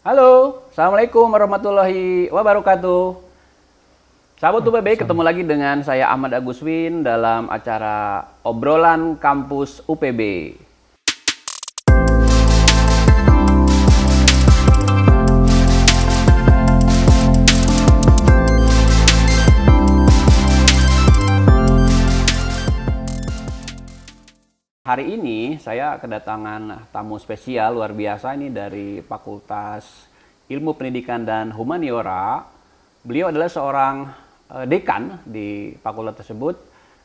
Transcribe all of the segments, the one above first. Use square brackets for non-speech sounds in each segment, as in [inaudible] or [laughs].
Halo, Assalamualaikum warahmatullahi wabarakatuh. Sahabat UPB, ketemu lagi dengan saya Ahmad Aguswin dalam acara Obrolan Kampus UPB. Hari ini saya kedatangan tamu spesial luar biasa ini dari Fakultas Ilmu Pendidikan dan Humaniora. Beliau adalah seorang uh, dekan di fakultas tersebut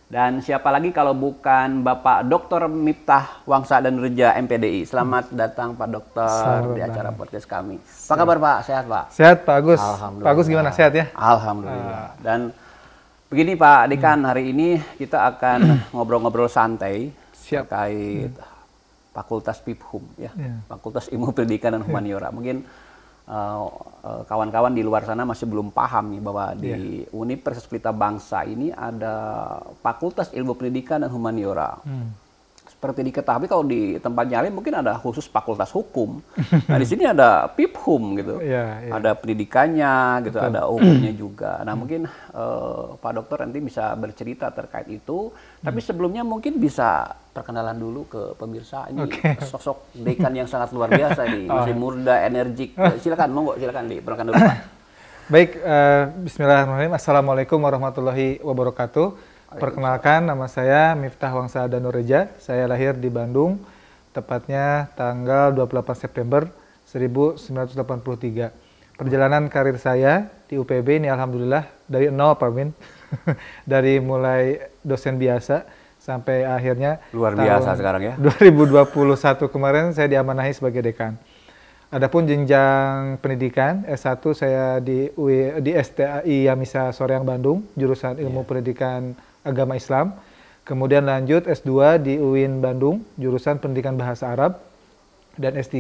dan siapa lagi kalau bukan Bapak Dr. Miftah Wangsa dan Reja MPDI. Selamat datang Pak Dokter Selamat di acara podcast kami. Apa kabar Pak? Sehat Pak? Sehat Pak Agus. Alhamdulillah. Pak Agus gimana? Sehat ya? Alhamdulillah. Dan begini Pak Dekan, hari ini kita akan ngobrol-ngobrol santai Siap. terkait Fakultas Piphum ya, Ya. Fakultas Ilmu Pendidikan dan Humaniora. Mungkin uh, uh, kawan-kawan di luar sana masih belum paham nih bahwa di Universitas Pelita Bangsa ini ada Fakultas Ilmu Pendidikan dan Humaniora. Hmm. Seperti diketahui kalau di tempatnya lain mungkin ada khusus Fakultas Hukum. Nah di sini ada Piphum gitu [laughs] Iya, iya. ada pendidikannya gitu, ada hukumnya juga. Nah mungkin eh, Pak Dokter nanti bisa bercerita terkait itu. Tapi sebelumnya mungkin bisa perkenalan dulu ke pemirsa ini [laughs] sosok dekan yang sangat luar biasa nih, masih muda, energik. Silakan, monggo, silakan diperkenalkan dulu Pak. [laughs] Baik, eh, Bismillahirrahmanirrahim. Assalamualaikum warahmatullahi wabarakatuh. Perkenalkan, nama saya Miftah Wangsa Danureja. Saya lahir di Bandung, tepatnya tanggal 28 September 1983. Perjalanan karir saya di UPB ini alhamdulillah dari nol Pak Min. [laughs] dari mulai dosen biasa sampai akhirnya Luar biasa sekarang ya. 2021 kemarin saya diamanahi sebagai dekan. Adapun jenjang pendidikan S1 saya di UI, di STAI Yamisa Soreang Bandung, jurusan Ilmu Pendidikan Agama Islam. Kemudian lanjut S2 di UIN Bandung, jurusan Pendidikan Bahasa Arab dan S3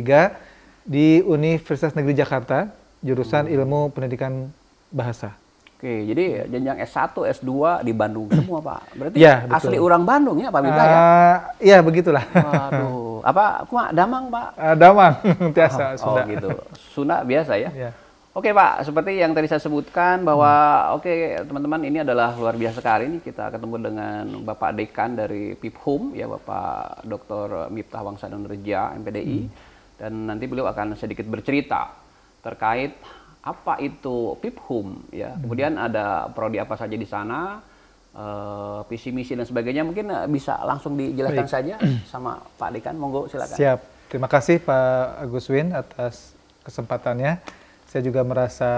di Universitas Negeri Jakarta, jurusan Ilmu Pendidikan Bahasa. Oke, jadi jenjang S1, S2 di Bandung [clears throat] semua Pak. Berarti Iya, betul. asli orang Bandung ya Pak Minta ya? Ah, Iya, begitulah. Waduh, apa? Kuma Damang Pak? Ah, Damang, [laughs] biasa Oh, sudah. gitu. Sunda biasa ya? Ya. Oke Pak, seperti yang tadi saya sebutkan bahwa oke teman-teman ini adalah luar biasa sekali nih kita ketemu dengan Bapak Dekan dari Piphum ya Bapak Dr. Miftah Wangsa dan Reja MPDI dan nanti beliau akan sedikit bercerita terkait apa itu Piphum ya. Kemudian ada prodi apa saja di sana, eh, visi misi dan sebagainya mungkin eh, bisa langsung dijelaskan saja [clears throat] sama Pak Dekan. Monggo silakan. Siap. Terima kasih Pak Agus Win atas kesempatannya. Saya juga merasa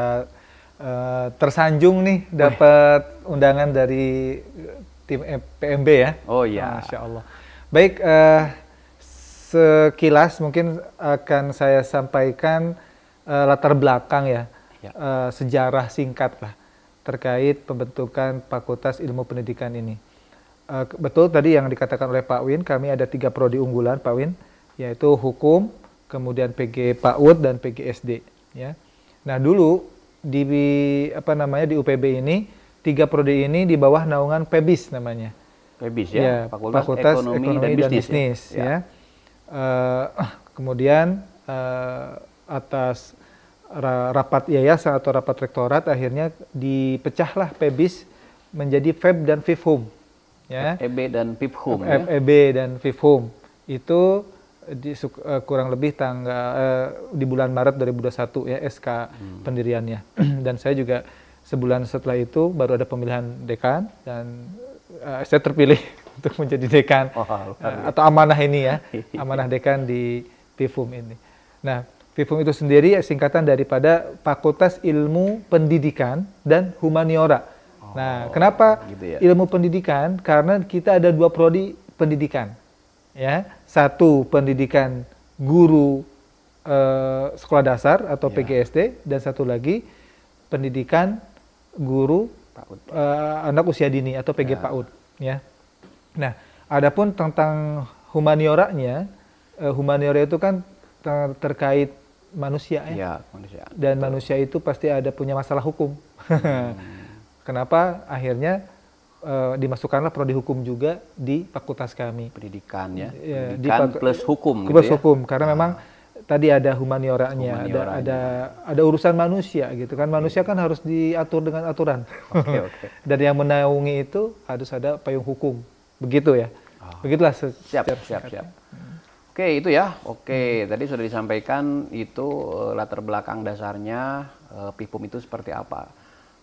eh, tersanjung nih dapat undangan dari eh, tim eh, PMB ya. Oh iya. Masya Allah. Baik, eh, sekilas mungkin akan saya sampaikan eh, latar belakang ya, Ya. eh, sejarah singkat lah terkait pembentukan Fakultas Ilmu Pendidikan ini. Ke- betul tadi yang dikatakan oleh Pak Win, kami ada tiga prodi unggulan Pak Win, yaitu hukum, kemudian PG PAUD dan PGSD. Ya. Nah dulu di apa namanya di UPB ini tiga prodi ini di bawah naungan PEBIS namanya. Pebis ya, Fakultas, Ekonomi, dan Bisnis. ya. ya. Eh, [clears throat] kemudian eh, atas ra- rapat yayasan atau rapat rektorat akhirnya dipecahlah PEBIS menjadi FEB dan FIFHUM. Ya. FEB dan Piphum ya. FEB dan FIFHUM itu di, eh, kurang lebih tanggal eh, di bulan Maret 2021 ya SK Hmm. pendiriannya [clears throat] dan saya juga sebulan setelah itu baru ada pemilihan dekan dan eh, saya terpilih [laughs] untuk menjadi dekan luar eh, atau amanah ini ya [laughs] amanah dekan di FIFHUM ini. Nah FIFHUM itu sendiri singkatan daripada Fakultas Ilmu Pendidikan dan Humaniora. nah kenapa gitu ya. ilmu pendidikan karena kita ada dua prodi pendidikan ya satu pendidikan guru eh, sekolah dasar atau Ya. PGSD dan satu lagi pendidikan guru PAUD. eh, anak usia dini atau PG Ya. PAUD ya nah adapun tentang humanioranya eh, humaniora itu kan ter- terkait manusia ya Ya, manusia. dan manusia itu pasti ada punya masalah hukum. [laughs] Kenapa akhirnya eh, dimasukkanlah prodi hukum juga di fakultas kami. Pendidikan ya. Ya, di Pendidikan pak- plus hukum gitu Plus ya. hukum karena memang tadi ada humanioranya, ada Humanioranya. ada ada urusan manusia gitu kan. Manusia kan harus diatur dengan aturan. Oke, oke. [laughs] Dan yang menaungi itu harus ada payung hukum. Begitu ya. Begitulah se- Siap, siap, siap. Oke, itu ya. Oke, tadi sudah disampaikan itu eh, latar belakang dasarnya eh, PIPUM itu seperti apa.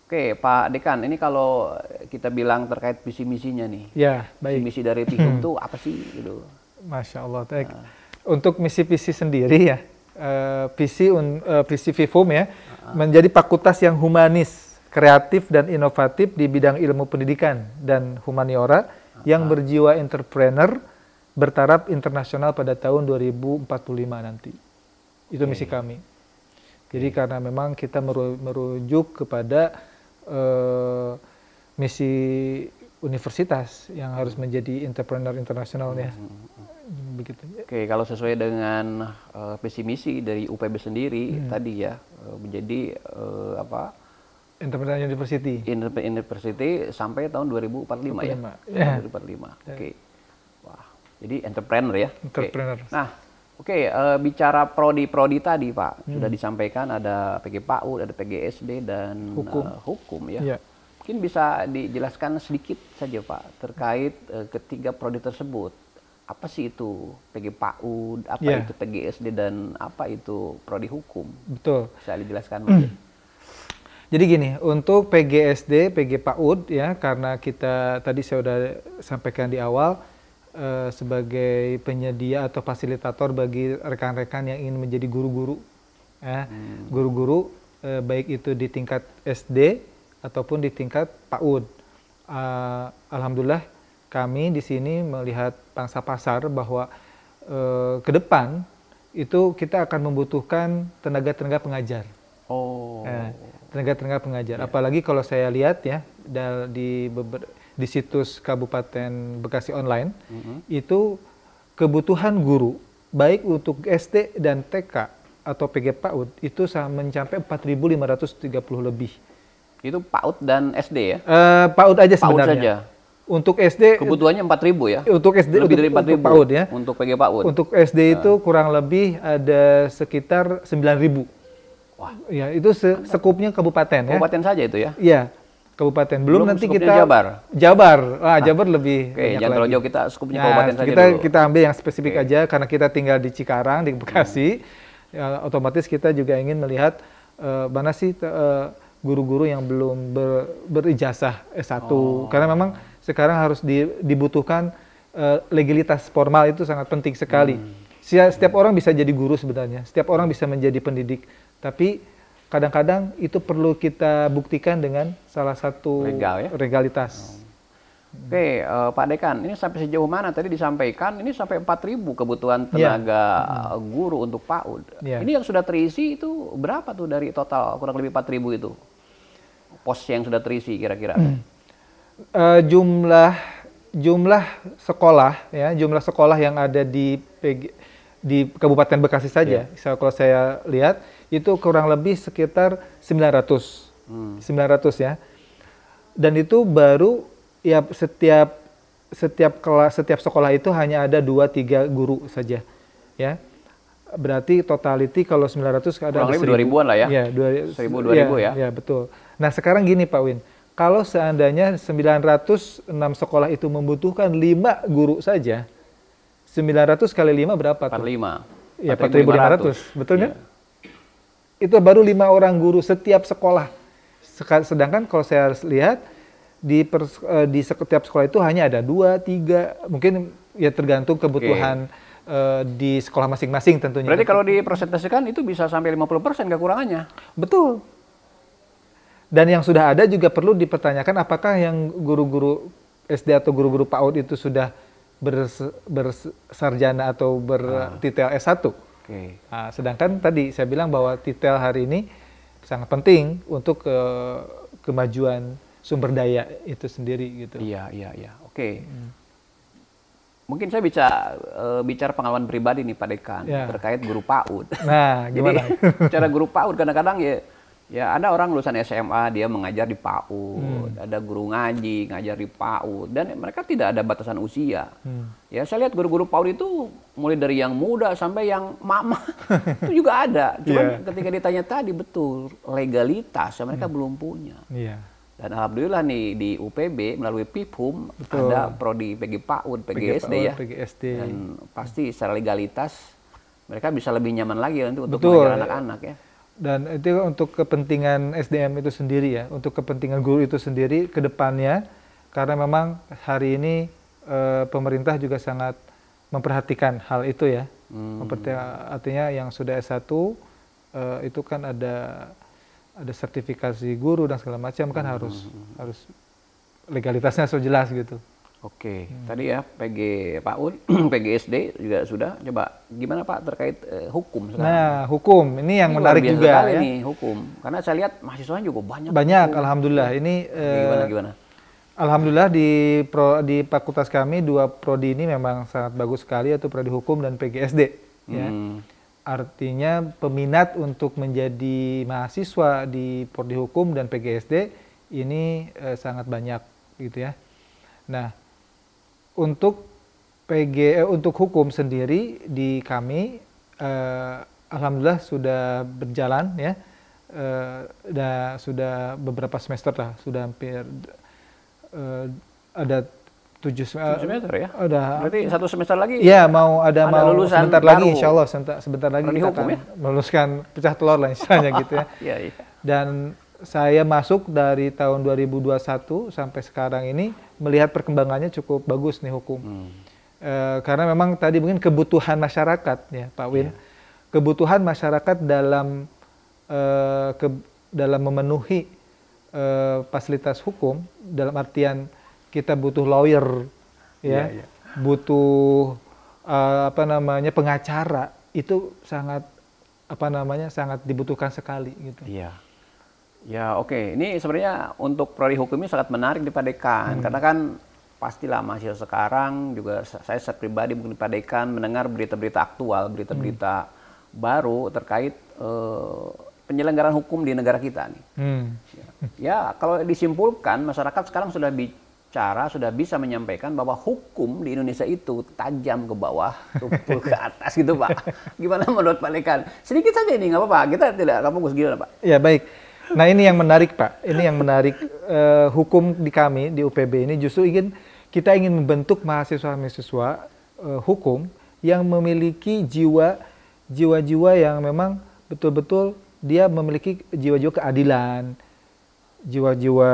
Oke, Pak Dekan, ini kalau kita bilang terkait visi misinya nih. Ya, Visi baik. misi dari [clears throat] PIPUM itu apa sih gitu? Masya Allah. Baik. Untuk misi-visi sendiri ya, eh, visi un, eh, visi FIFUM ya, menjadi fakultas yang humanis, kreatif dan inovatif di bidang ilmu pendidikan dan humaniora yang berjiwa entrepreneur bertaraf internasional pada tahun 2045 nanti. Itu misi kami. Jadi karena memang kita meru- merujuk kepada misi universitas yang harus menjadi entrepreneur internasionalnya. Begitu. Oke, kalau sesuai dengan eh, visi misi dari UPB sendiri tadi ya eh, menjadi eh, apa? Entrepreneur University. University sampai tahun 2045 ya. 45, ya. 2045. Oke. Wah, jadi entrepreneur ya. Entrepreneur. Nah, oke eh, bicara prodi-prodi tadi, Pak. Hmm. Sudah disampaikan ada PG PAUD, ada PGSD dan Hukum. eh, hukum ya. Iya. Mungkin bisa dijelaskan sedikit saja, Pak, terkait eh, ketiga prodi tersebut. Apa sih itu PG PAUD, apa Iya. itu PGSD dan apa itu prodi hukum? Betul. Bisa dijelaskan mungkin? Jadi gini, untuk PGSD, PG PAUD ya, karena kita tadi saya sudah sampaikan di awal eh, sebagai penyedia atau fasilitator bagi rekan-rekan yang ingin menjadi guru-guru, ya, guru-guru eh, baik itu di tingkat SD ataupun di tingkat PAUD. Ah, Alhamdulillah kami di sini melihat pangsa pasar bahwa eh, ke depan itu kita akan membutuhkan tenaga-tenaga pengajar. Oh. Eh, tenaga-tenaga pengajar. Apalagi kalau saya lihat ya di beber- di situs Kabupaten Bekasi online itu kebutuhan guru baik untuk SD dan TK atau PG PAUD itu mencapai 4.530 lebih. Itu PAUD dan SD ya? Eh, PAUD aja PAUD sebenarnya. saja. Untuk SD Kebutuhannya 4.000 ya? untuk SD Lebih dari untuk 4.000 PAUD ya. Untuk PG PAUD. Untuk SD itu kurang lebih ada sekitar 9.000. Wah. Ya, itu se- sekupnya kabupaten ya. Kabupaten saja itu ya? Iya, kabupaten. Belum, Belum nanti kita Jabar. Jabar. Ah, Jabar lebih Oke, banyak jangan terlalu jauh kita skupnya Nah, kabupaten saja kita dulu. kita ambil yang spesifik aja karena kita tinggal di Cikarang di Bekasi. Ya, otomatis kita juga ingin melihat eh, mana sih eh, guru-guru yang belum ber- berijazah S1 Oh. karena memang sekarang harus di- dibutuhkan eh, legalitas formal itu sangat penting sekali. Hmm. Setiap orang bisa jadi guru sebenarnya, setiap orang bisa menjadi pendidik, tapi kadang-kadang itu perlu kita buktikan dengan salah satu Legal ya? legalitas. Oke, eh, Pak Dekan, ini sampai sejauh mana tadi disampaikan ini sampai 4.000 kebutuhan Iya. tenaga eh, guru untuk PAUD. Iya. Ini yang sudah terisi itu berapa tuh dari total kurang lebih 4.000 itu? Pos yang sudah terisi kira-kira. Hmm. Eh, jumlah jumlah sekolah ya jumlah sekolah yang ada di PG di Kabupaten Bekasi saja saya- kalau saya lihat itu kurang lebih sekitar 900 Hmm. 900 ya dan itu baru ya setiap setiap kelas setiap sekolah itu hanya ada dua tiga guru saja ya berarti totality kalau 900 ada Kurang ada lebih 1000. 2000-an lah ya? Iya, dua, 1000, 2000 ya? Ya, betul. Nah, sekarang gini Pak Win. Kalau seandainya 906 sekolah itu membutuhkan 5 guru saja, 900 kali 5 berapa tuh? 45. Ya, 4.500. Betul kan? Itu baru lima orang guru setiap sekolah. Sedangkan kalau saya lihat di pers- eh, di setiap sekolah itu hanya ada dua, tiga, mungkin ya tergantung kebutuhan eh, di sekolah masing-masing tentunya. Berarti kalau dipresentasikan itu bisa sampai 50% kekurangannya. Betul. Dan yang sudah ada juga perlu dipertanyakan apakah yang guru-guru SD atau guru-guru PAUD itu sudah bers- bersarjana atau bertitel S1. Oke. Nah, sedangkan tadi saya bilang bahwa titel hari ini sangat penting untuk eh, kemajuan sumber daya itu sendiri gitu. Iya, iya, iya. Oke. Mungkin saya bisa eh, bicara pengalaman pribadi nih Pak Dekan Ya. terkait guru PAUD. Nah, [laughs] Jadi gimana? [laughs] cara guru PAUD kadang-kadang ya Ya ada orang lulusan SMA dia mengajar di PAUD, ada guru ngaji ngajar di PAUD dan mereka tidak ada batasan usia. Ya saya lihat guru-guru PAUD itu mulai dari yang muda sampai yang mama [laughs] itu juga ada. Cuman Yeah. ketika ditanya tadi betul legalitas mereka belum punya. Iya. Dan alhamdulillah nih di UPB melalui PIPHUM Betul. ada prodi PG PAUD, PGSD ya. PGSD. Dan pasti secara legalitas mereka bisa lebih nyaman lagi nanti untuk Betul. mengajar anak-anak ya. Dan itu untuk kepentingan SDM itu sendiri ya, untuk kepentingan guru itu sendiri ke depannya, karena memang hari ini eh, pemerintah juga sangat memperhatikan hal itu ya. Hmm. Artinya yang sudah S1 eh, itu kan ada ada sertifikasi guru dan segala macam kan harus harus legalitasnya sudah jelas gitu. Oke, Hmm. tadi ya PG PAUD, PGSD juga sudah. Coba gimana Pak terkait eh, hukum sekarang? Nah, hukum ini yang Ini menarik juga ya. nih hukum. Karena saya lihat mahasiswanya juga banyak. Banyak, hukum. alhamdulillah. Ini eh, gimana gimana? Alhamdulillah di pro, di fakultas kami dua prodi ini memang sangat bagus sekali yaitu prodi hukum dan PGSD. Ya. Hmm. Artinya peminat untuk menjadi mahasiswa di prodi hukum dan PGSD ini eh, sangat banyak gitu ya. Nah, untuk PG eh, untuk hukum sendiri di kami eh, alhamdulillah sudah berjalan ya. Eh, dah sudah beberapa semester lah, sudah hampir eh, ada tujuh sem- Tujuh semester ya? Ada Berarti satu semester lagi? Iya mau ada, Ada mau lulusan sebentar lagi baru. insya Allah sebentar, sebentar lagi kita hukum akan ya? meluluskan pecah telur lah istilahnya gitu ya. [laughs] Iya, iya. Dan saya masuk dari tahun 2021 sampai sekarang ini melihat perkembangannya cukup bagus nih hukum. Hmm. Eh, karena memang tadi mungkin kebutuhan masyarakat ya Pak Win. Kebutuhan masyarakat dalam eh, ke- dalam memenuhi eh, fasilitas hukum dalam artian kita butuh lawyer ya, Iya, iya. butuh eh, apa namanya pengacara itu sangat apa namanya sangat dibutuhkan sekali gitu. Iya. Ya oke, ini sebenarnya untuk prodi hukum ini sangat menarik di Padekan Hmm. karena kan pastilah mahasiswa sekarang juga sa- saya secara pribadi mungkin di Padekan mendengar berita-berita aktual, berita-berita Hmm. baru terkait eh, penyelenggaraan hukum di negara kita nih. Hmm. Ya kalau disimpulkan masyarakat sekarang sudah bicara, sudah bisa menyampaikan bahwa hukum di Indonesia itu tajam ke bawah, tumpul ke atas gitu Pak. [laughs] Gimana menurut Pak Dekan? Sedikit saja ini nggak apa-apa, kita tidak kampus gila Pak. Ya baik. Nah ini yang menarik Pak. Ini yang menarik eh, hukum di kami di UPB ini justru ingin kita ingin membentuk mahasiswa-mahasiswa eh, hukum yang memiliki jiwa jiwa-jiwa yang memang betul-betul dia memiliki jiwa-jiwa keadilan, jiwa-jiwa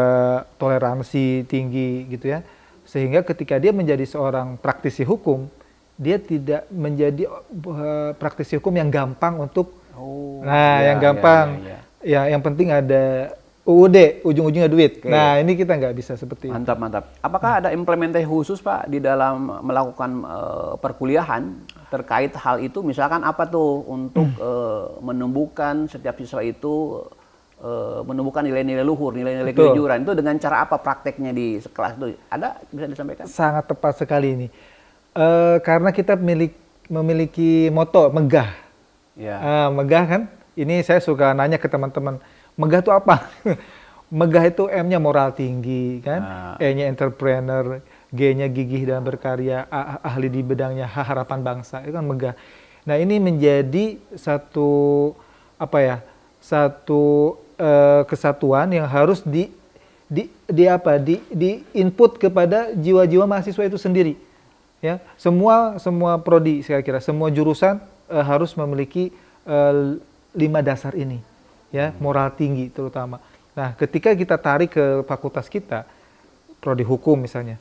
toleransi tinggi gitu ya. Sehingga ketika dia menjadi seorang praktisi hukum, dia tidak menjadi eh, praktisi hukum yang gampang untuk Oh, Nah, iya, yang gampang, iya, iya. Ya yang penting ada UUD, ujung-ujungnya duit. Oke. Nah, ini kita nggak bisa seperti itu. Mantap, mantap. Apakah ada implementasi khusus Pak di dalam melakukan eh, perkuliahan terkait hal itu? Misalkan apa tuh untuk Hmm. eh, menumbuhkan setiap siswa itu eh, menumbuhkan nilai-nilai luhur, nilai-nilai kejujuran itu dengan cara apa prakteknya di kelas itu? Ada bisa disampaikan? Sangat tepat sekali ini. Eh, karena kita milik, memiliki moto megah. Ya. Ah, megah kan? Ini saya suka nanya ke teman-teman, megah itu apa? [laughs] megah itu M-nya moral tinggi kan, Ah. E-nya entrepreneur, G-nya gigih dan berkarya, A- ahli di bidangnya H harapan bangsa, itu kan megah. Nah ini menjadi satu apa ya, satu eh, kesatuan yang harus di di, di apa di, di input kepada jiwa-jiwa mahasiswa itu sendiri ya semua semua prodi saya kira semua jurusan eh, harus memiliki eh, lima dasar ini ya moral tinggi terutama. Nah ketika kita tarik ke fakultas kita prodi hukum misalnya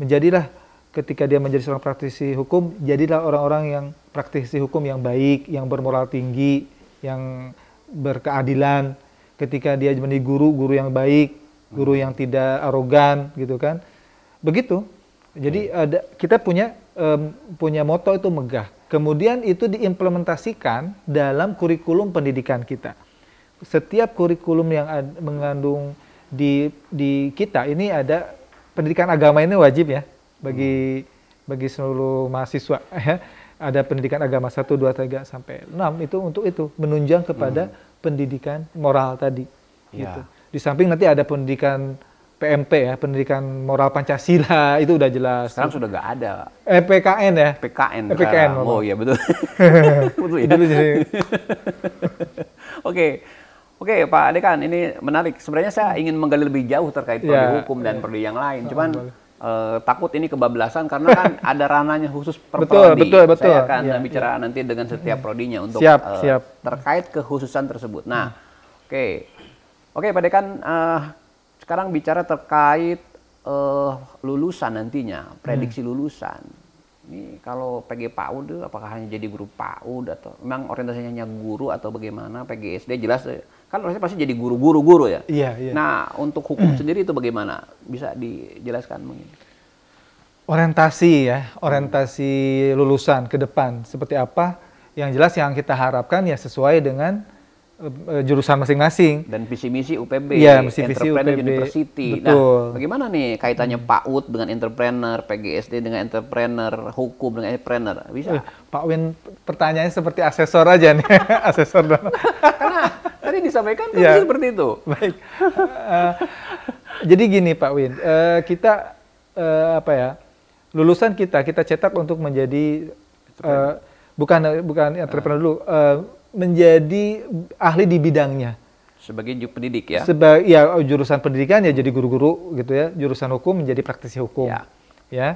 menjadilah ketika dia menjadi seorang praktisi hukum jadilah orang-orang yang praktisi hukum yang baik yang bermoral tinggi yang berkeadilan. Ketika dia menjadi guru guru yang baik guru yang tidak arogan gitu kan. Begitu. Jadi ada kita punya em, punya moto itu megah kemudian itu diimplementasikan dalam kurikulum pendidikan kita setiap kurikulum yang ad- mengandung di di kita ini ada pendidikan agama ini wajib ya bagi bagi seluruh mahasiswa [laughs] ya. ada pendidikan agama 1 2 3 sampai 6 itu untuk itu menunjang kepada pendidikan moral tadi. Ya. Gitu. Di samping nanti ada pendidikan PMP ya, pendidikan moral Pancasila [laughs] itu udah jelas. Sekarang sudah nggak ada. Eh, PKN ya. PKN. Eh, PKN, sekarang. Bapak. Oh iya betul. [laughs] betul ya. Itu jadi [laughs] Oke. Oke, Pak Dekan, ini menarik. Sebenarnya saya ingin menggali lebih jauh terkait prodi Ya, hukum dan prodi yang lain. Oh, Cuman eh, takut ini kebablasan karena kan ada ranahnya khusus per Betul, prodi. betul, betul. Saya akan Ya, bicara nanti dengan setiap prodinya untuk Siap, eh, siap. terkait kekhususan tersebut. Nah, oke. Oke, Pak Dekan, eh, sekarang bicara terkait eh, lulusan nantinya, prediksi lulusan. Ini kalau PG PAUD apakah hanya jadi guru PAUD atau memang orientasinya hanya guru atau bagaimana? PGSD jelas eh, kan orientasinya pasti jadi guru-guru guru ya. Iya, iya. Nah, untuk hukum sendiri itu bagaimana? Bisa dijelaskan mungkin? orientasi ya, orientasi lulusan ke depan seperti apa? Yang jelas yang kita harapkan ya sesuai dengan eh, jurusan masing-masing. Dan visi misi UPB, Iya, visi misi Entrepreneur UPB. University. Betul. Nah, bagaimana nih kaitannya PAUD dengan entrepreneur, PGSD dengan entrepreneur, hukum dengan entrepreneur? Eh, Bisa? Pak Win pertanyaannya seperti asesor aja nih, [laughs] asesor dong. [laughs] Karena tadi disampaikan kan Iya. seperti itu. Baik. Eh, jadi gini Pak Win, eh, kita eh, apa ya? Lulusan kita kita cetak untuk menjadi eh, bukan bukan entrepreneur dulu, eh, menjadi ahli di bidangnya. Sebagai pendidik ya. Sebagai ya jurusan pendidikan ya jadi guru-guru gitu ya, jurusan hukum menjadi praktisi hukum. Ya. Ya.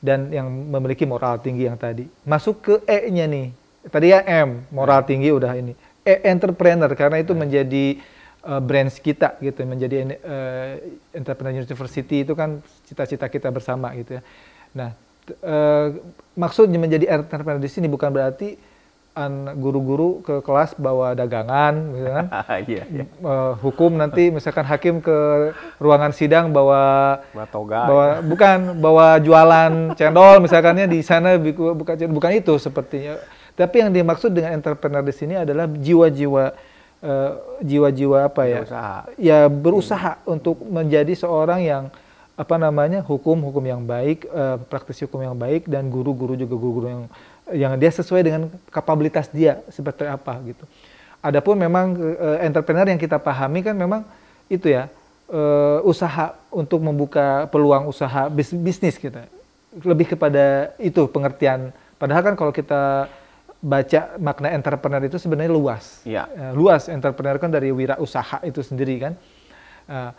Dan yang memiliki moral tinggi yang tadi. Masuk ke E-nya nih. Tadi ya M, moral tinggi udah ini. E entrepreneur karena itu menjadi uh, brands kita gitu, menjadi uh, entrepreneur university itu kan cita-cita kita bersama gitu ya. Nah, uh, maksudnya menjadi entrepreneur di sini bukan berarti guru-guru ke kelas bawa dagangan gitu kan. [laughs] Iya, iya. Eh, hukum nanti misalkan hakim ke ruangan sidang bawa Bawa toga. bawa bukan bawa jualan cendol misalkannya di sana buka bukan itu sepertinya tapi yang dimaksud dengan entrepreneur di sini adalah jiwa-jiwa eh, jiwa-jiwa apa ya Berusaha. ya berusaha untuk menjadi seorang yang apa namanya hukum hukum yang baik eh, praktisi hukum yang baik dan guru-guru juga guru-guru yang yang dia sesuai dengan kapabilitas dia seperti apa gitu. Adapun memang eh, entrepreneur yang kita pahami kan memang itu ya eh, usaha untuk membuka peluang usaha bis- bisnis kita lebih kepada itu pengertian. Padahal kan kalau kita baca makna entrepreneur itu sebenarnya luas. Iya. Eh, luas entrepreneur kan dari wirausaha itu sendiri kan. Eh,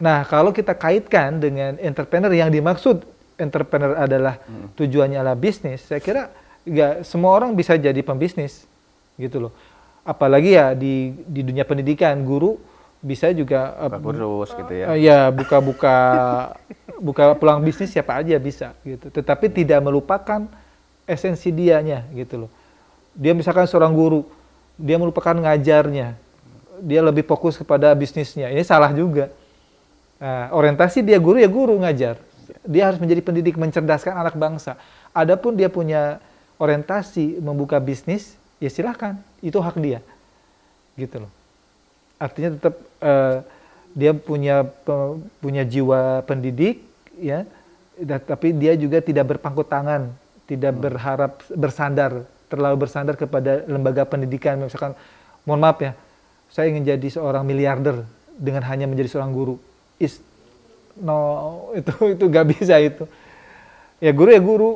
Nah, kalau kita kaitkan dengan entrepreneur yang dimaksud entrepreneur adalah tujuannya adalah bisnis, saya kira nggak semua orang bisa jadi pembisnis, gitu loh. Apalagi ya di di dunia pendidikan, guru bisa juga eh, Buka kursus gitu ya. eh, ya buka-buka [laughs] buka peluang bisnis siapa aja bisa gitu. Tetapi tidak melupakan esensi dianya gitu loh. Dia misalkan seorang guru, dia melupakan ngajarnya. Dia lebih fokus kepada bisnisnya. Ini salah juga. Nah, orientasi dia guru ya guru ngajar. Dia harus menjadi pendidik mencerdaskan anak bangsa. Adapun dia punya orientasi membuka bisnis, ya silahkan, itu hak dia, gitu loh. Artinya tetap eh, dia punya punya jiwa pendidik, ya, tapi dia juga tidak berpangku tangan, tidak berharap bersandar terlalu bersandar kepada lembaga pendidikan. Misalkan, mohon maaf ya, saya ingin jadi seorang miliarder dengan hanya menjadi seorang guru. Is no itu itu gak bisa itu. Ya guru ya guru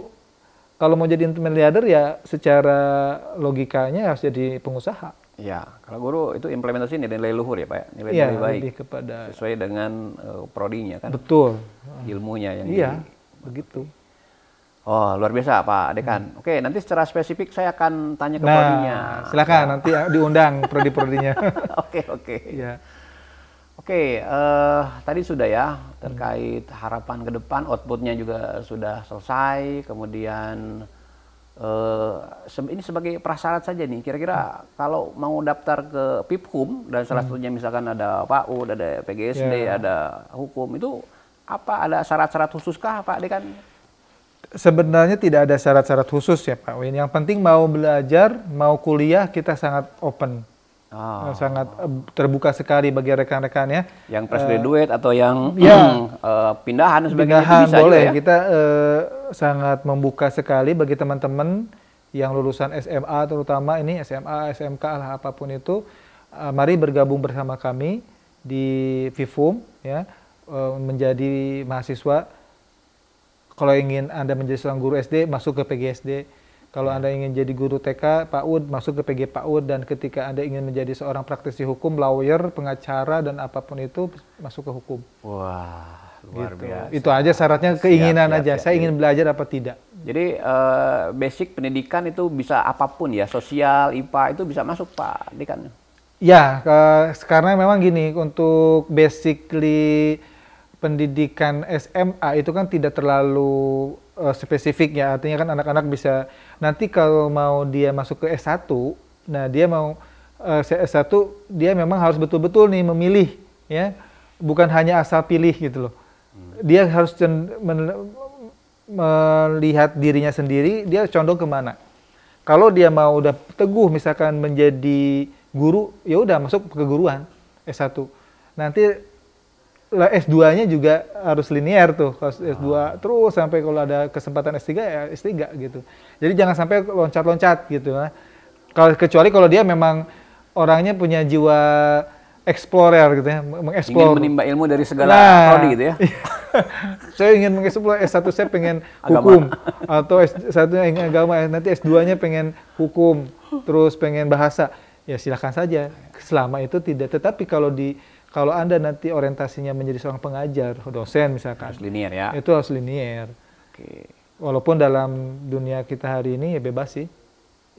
kalau mau jadi miliarder ya secara logikanya harus jadi pengusaha Iya, kalau guru itu implementasi nilai luhur ya Pak ya, nilai Iya, nilai baik. lebih kepada Sesuai dengan eh, prodinya kan, betul ilmunya yang iya di- begitu Oh, luar biasa Pak Dekan. Oke, nanti secara spesifik saya akan tanya ke Hmm. nah prodinya. silakan nanti ya, diundang prodi-prodinya [laughs] Oke, oke. ya Oke, eh, tadi sudah ya terkait harapan ke depan, outputnya juga sudah selesai. Kemudian eh, se- ini sebagai prasyarat saja nih. Kira-kira kalau mau daftar ke PIPHUM dan salah satunya misalkan ada PAUD, ada PGSD, Ya. ada hukum itu apa ada syarat-syarat khususkah Pak Dekan? sebenarnya tidak ada syarat-syarat khusus ya Pak Win yang penting mau belajar mau kuliah kita sangat open Oh, sangat eh, terbuka sekali bagi rekan-rekan ya yang fresh graduate atau yang ya. eh, pindahan sebagainya itu Pindahan bisa boleh. juga ya? Kita eh, sangat membuka sekali bagi teman-teman yang lulusan SMA terutama ini SMA, SMK lah apa pun itu uh, mari bergabung bersama kami di FIFUM ya uh, menjadi mahasiswa. Kalau ingin Anda menjadi seorang guru SD, masuk ke PGSD. Kalau Anda ingin jadi guru TK, PAUD, masuk ke PG PAUD. Dan ketika Anda ingin menjadi seorang praktisi hukum, lawyer, pengacara, dan apa pun itu, masuk ke hukum. Wah, luar Gitu. biasa. Itu aja syaratnya keinginan siap, aja. siap. Saya ingin belajar apa tidak. Jadi eh, basic pendidikan itu bisa apa pun ya, sosial, IPA itu bisa masuk Pak Dekan. Ya, ke- karena memang gini untuk basically pendidikan SMA itu kan tidak terlalu eh, spesifik ya. Artinya kan anak-anak bisa nanti kalau mau dia masuk ke S1, nah dia mau eh, S1 dia memang harus betul-betul nih memilih ya. Bukan hanya asal pilih gitu loh. Dia harus men- melihat dirinya sendiri, dia condong ke mana. Kalau dia mau udah teguh misalkan menjadi guru, ya udah masuk ke keguruan S1. Nanti S2-nya juga harus linear tuh. Kalau S2 terus sampai kalau ada kesempatan S3 ya S3 gitu. Jadi jangan sampai loncat-loncat gitu. Kalau kecuali kalau dia memang orangnya punya jiwa explorer gitu ya, Ingin mengeksplor. menimba ilmu dari segala Nah, prodi gitu ya. [laughs] saya ingin mengeksplor S1 saya pengen hukum atau S1 nya ingin agama nanti S2-nya pengen hukum terus pengen bahasa ya silakan saja selama itu tidak tetapi kalau di kalau Anda nanti orientasinya menjadi seorang pengajar dosen misalkan Harus linear ya. itu harus linear Oke. walaupun dalam dunia kita hari ini ya bebas sih.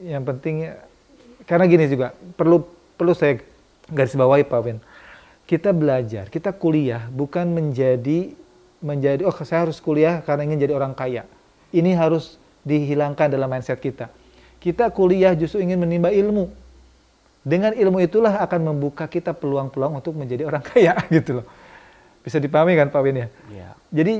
Yang penting karena gini juga perlu perlu saya garis bawahi Pak Ben kita belajar kita kuliah bukan menjadi menjadi oh saya harus kuliah karena ingin jadi orang kaya. Ini harus dihilangkan dalam mindset kita. Kita kuliah justru ingin menimba ilmu dengan ilmu itulah akan membuka kita peluang-peluang untuk menjadi orang [laughs] kaya gitu loh bisa dipahami kan Pak Ben ya Iya. jadi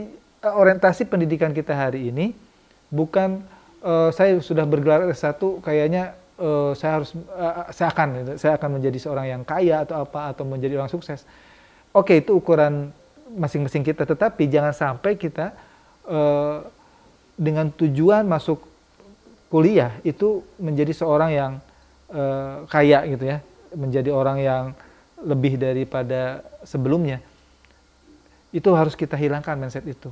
eh, orientasi pendidikan kita hari ini bukan eh, saya sudah bergelar S1 kayaknya eh, saya harus eh, saya akan saya akan menjadi seorang yang kaya atau apa atau menjadi orang sukses. Oke, itu ukuran masing-masing kita tetapi jangan sampai kita eh, dengan tujuan masuk kuliah itu menjadi seorang yang eh, kaya gitu ya, menjadi orang yang lebih daripada sebelumnya itu harus kita hilangkan mindset itu.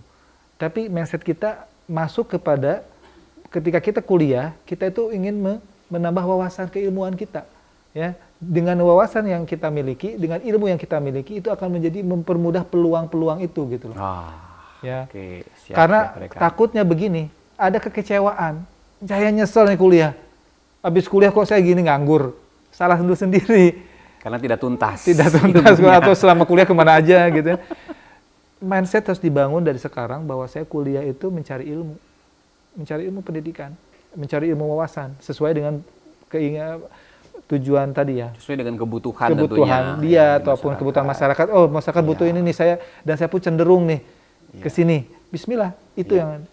Tapi mindset kita masuk kepada ketika kita kuliah, kita itu ingin me- menambah wawasan keilmuan kita. Ya, dengan wawasan yang kita miliki, dengan ilmu yang kita miliki itu akan menjadi mempermudah peluang-peluang itu gitu loh. Ah, Ya. oke. Siap, Karena siap, takutnya begini, ada kekecewaan. Saya nyesel nih kuliah. Habis kuliah kok saya gini nganggur. Salah sendiri sendiri. Karena tidak tuntas. Tidak tuntas ilmunya. atau selama kuliah ke mana aja gitu ya. Mindset harus dibangun dari sekarang bahwa saya kuliah itu mencari ilmu. Mencari ilmu pendidikan. Mencari ilmu wawasan. Sesuai dengan keinginan tujuan tadi ya. Sesuai dengan kebutuhan, Kebutuhan tentunya, dia ya, ataupun masyarakat. kebutuhan masyarakat. Oh masyarakat butuh Iya. ini nih saya. Dan saya pun cenderung nih ke Iya. sini. Bismillah. Itu Iya. yang...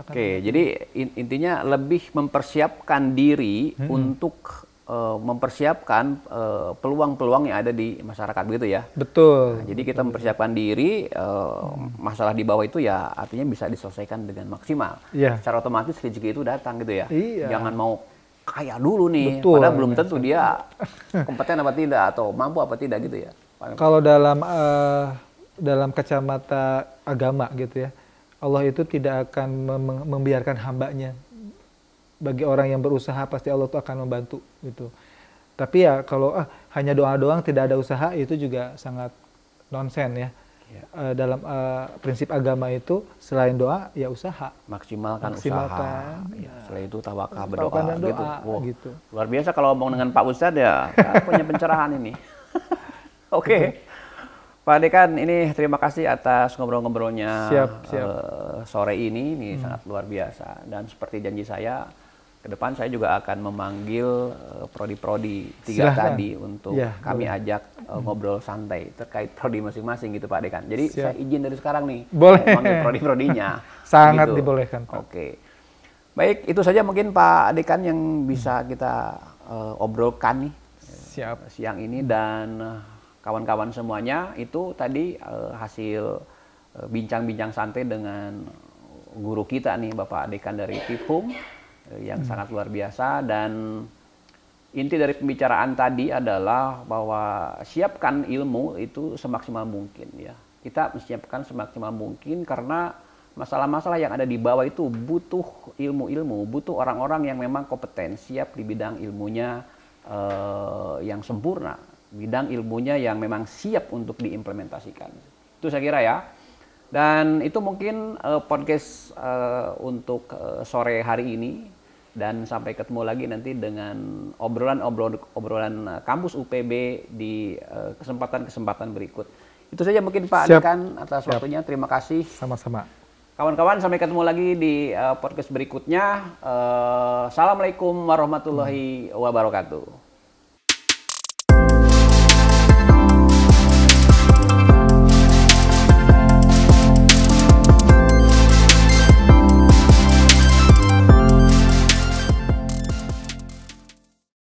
Oke, jadi in- intinya lebih mempersiapkan diri untuk eh, mempersiapkan eh, peluang-peluang yang ada di masyarakat begitu ya. Betul. Nah, jadi kita mempersiapkan diri eh, masalah di bawah itu ya artinya bisa diselesaikan dengan maksimal. Iya. Secara otomatis rezeki itu datang gitu ya. Iya. Jangan mau kaya dulu nih, Betul. padahal belum tentu dia [laughs] kompeten apa tidak atau mampu apa tidak gitu ya. Kalau dalam eh, dalam kacamata agama gitu ya, Allah itu tidak akan mem- membiarkan hambanya. Bagi orang yang berusaha pasti Allah tuh akan membantu gitu. Tapi ya kalau ah, hanya doa doang tidak ada usaha itu juga sangat nonsen ya. Iya. Eh, dalam eh, prinsip agama itu selain doa ya usaha. Maksimalkan, Maksimalkan, usaha. Ya, Setelah itu tawakal berdoa dan gitu. doa, Wow, gitu. Luar biasa kalau ngomong dengan Pak Ustadz ya, ya punya pencerahan ini. [laughs] Oke. Pak Dekan, ini terima kasih atas ngobrol-ngobrolnya Siap, siap. eh, sore ini. Ini sangat luar biasa. Dan seperti janji saya, ke depan saya juga akan memanggil eh, prodi-prodi tiga Silahkan. tadi untuk Ya, kami boleh. ajak eh, ngobrol santai terkait prodi masing-masing gitu Pak Dekan. Jadi Siap. saya izin dari sekarang nih, Boleh. mau manggil prodi-prodinya. [laughs] Sangat Gitu. dibolehkan, Pak. Oke. Baik, itu saja mungkin Pak Dekan yang bisa kita eh, obrolkan nih Siap. siang ini dan eh, kawan-kawan semuanya itu tadi eh, hasil eh, bincang-bincang santai dengan guru kita nih Bapak Dekan dari Pipum eh, yang sangat luar biasa. Dan inti dari pembicaraan tadi adalah bahwa siapkan ilmu itu semaksimal mungkin ya. Kita menyiapkan semaksimal mungkin karena masalah-masalah yang ada di bawah itu butuh ilmu-ilmu, butuh orang-orang yang memang kompeten, siap di bidang ilmunya uh, yang sempurna, bidang ilmunya yang memang siap untuk diimplementasikan. Itu saya kira ya. Dan itu mungkin uh, podcast uh, untuk uh, sore hari ini dan sampai ketemu lagi nanti dengan obrolan-obrolan obrolan kampus UPB di kesempatan-kesempatan berikut. Itu saja mungkin Pak Dekan atas Siap. waktunya. Terima kasih. Sama-sama. Kawan-kawan sampai ketemu lagi di uh, podcast berikutnya. Uh, Assalamualaikum warahmatullahi wabarakatuh.